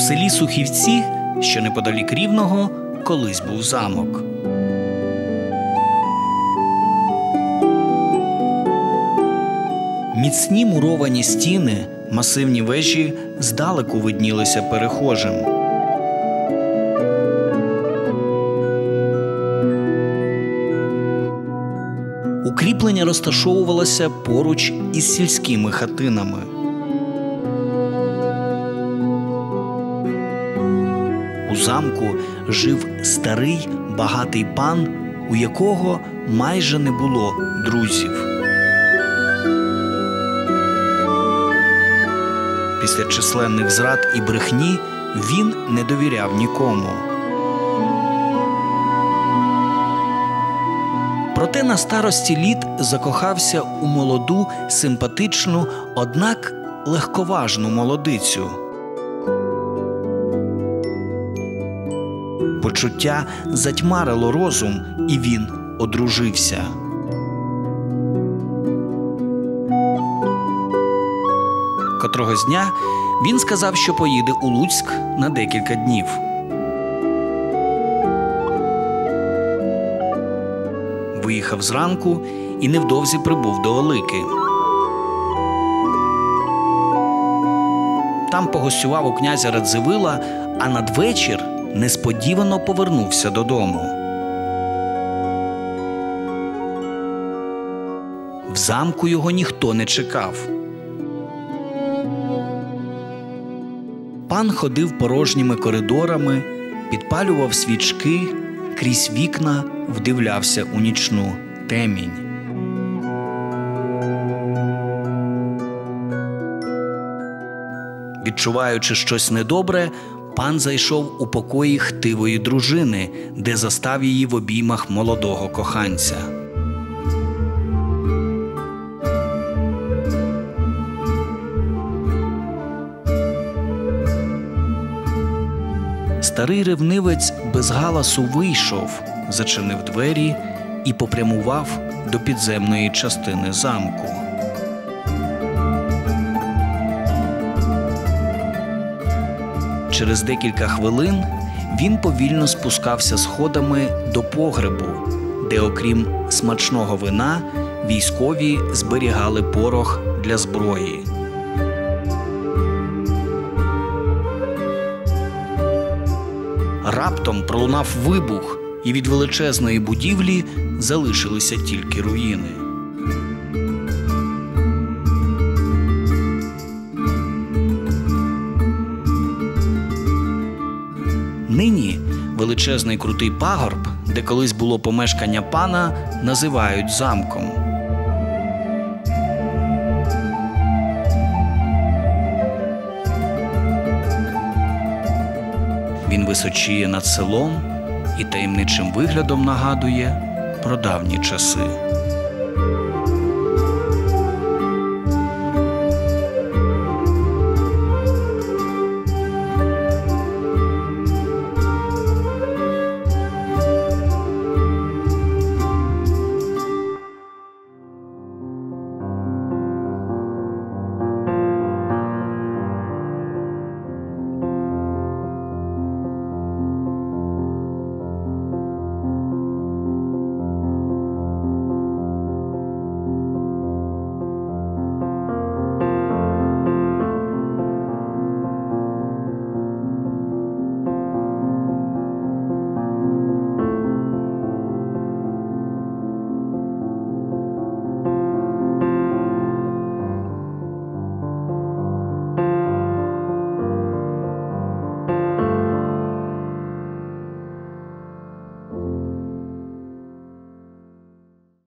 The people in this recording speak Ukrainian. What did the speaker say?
Селі Сухівці, що неподалік рівного, колись був замок. Міцні муровані стіни, масивні вежі здалеку виднілися перехожим. Укріплення розташовувалося поруч із сільськими хатинами. Замку жив старий багатий пан, у якого майже не було друзів. Після численних зрад і брехні він не довіряв нікому. Проте на старості літ закохався у молоду, симпатичну, однак легковажну молодицю. Почуття затьмарило розум, і він одружився. Котрогось дня він сказав, що поїде у Луцьк на декілька днів. Виїхав зранку і невдовзі прибув до Олики. Там погостював у князя Радзивила, а надвечір несподівано повернувся додому. В замку його ніхто не чекав. Пан ходив порожніми коридорами, підпалював свічки, крізь вікна вдивлявся у нічну темінь. Відчуваючи щось недобре, пан зайшов у покої хтивої дружини, де застав її в обіймах молодого коханця. Старий ревнивець без галасу вийшов, зачинив двері і попрямував до підземної частини замку. Через декілька хвилин він повільно спускався сходами до погребу, де, окрім смачного вина, військові зберігали порох для зброї. Раптом пролунав вибух, і від величезної будівлі залишилися тільки руїни. Нині величезний крутий пагорб, де колись було помешкання пана, називають замком. Він височіє над селом і таємничим виглядом нагадує про давні часи.